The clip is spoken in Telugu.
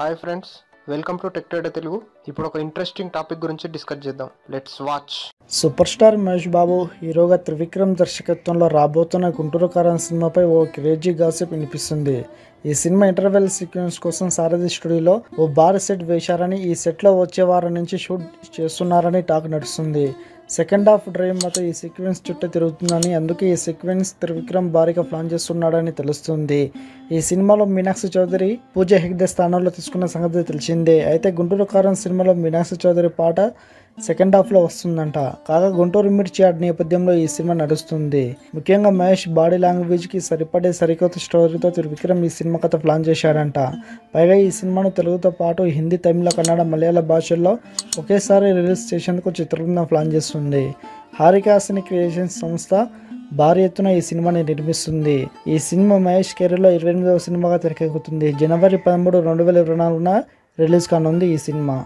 Hi friends welcome to tech trader Telugu ఇప్పుడు ఒక ఇంట్రెస్టింగ్ టాపిక్ గురించి డిస్కస్ చేద్దాం. Let's watch super star Mahesh Babu హీరోగా త్రివిక్రమ్ దర్శకత్వంలో రాబోతున్న గుంటూరు కారం సినిమాపై ఓ క్రేజీ గాసిప్ వినిపిస్తుంది. ఈ సినిమా ఇంటర్వెల్ సీక్వెన్స్ కోసం సారథి స్టూడియోలో ఓ బార్ సెట్ వేశారని ఈ సెట్లో వచ్చే వారం నుంచి షూట్ చేస్తున్నారని టాక్ నడుస్తుంది. సెకండ్ హాఫ్ డ్రైవ్ మాత్రం ఈ సీక్వెన్స్ చుట్టూ తిరుగుతుందని అందుకే ఈ సీక్వెన్స్ త్రివిక్రమ్ భారీగా ప్లాన్ చేస్తున్నాడని తెలుస్తుంది. ఈ సినిమాలో మీనాక్షి చౌదరి పూజ హెగ్డే స్థానంలో తీసుకున్న సంగతి తెలిసిందే. అయితే గుంటూరు కారం సినిమాలో మీనాక్షి చౌదరి పాట సెకండ్ హాఫ్లో వస్తుందంట. కాగా గుంటూరు మిర్చి ఆడ నేపథ్యంలో ఈ సినిమా నడుస్తుంది. ముఖ్యంగా మహేష్ బాడీ లాంగ్వేజ్కి సరిపడే సరికొత్త స్టోరీతో విక్రమ్ ఈ సినిమా కథ ప్లాన్ చేశాడంట. పైగా ఈ సినిమాను తెలుగుతో పాటు హిందీ తమిళ కన్నడ మలయాళ భాషల్లో ఒకేసారి రిలీజ్ చేసేందుకు చిత్రబృందం ప్లాన్ చేస్తుంది. హారికాసిని క్రియేషన్స్ సంస్థ భారీ ఎత్తున ఈ సినిమాని నిర్మిస్తుంది. ఈ సినిమా మహేష్ కెరీర్లో ఇరవై ఎనిమిదవ సినిమాగా తెరకెక్కుతుంది. జనవరి పదమూడు రెండు వేల ఇరవై నాలుగున రిలీజ్ కానుంది ఈ సినిమా.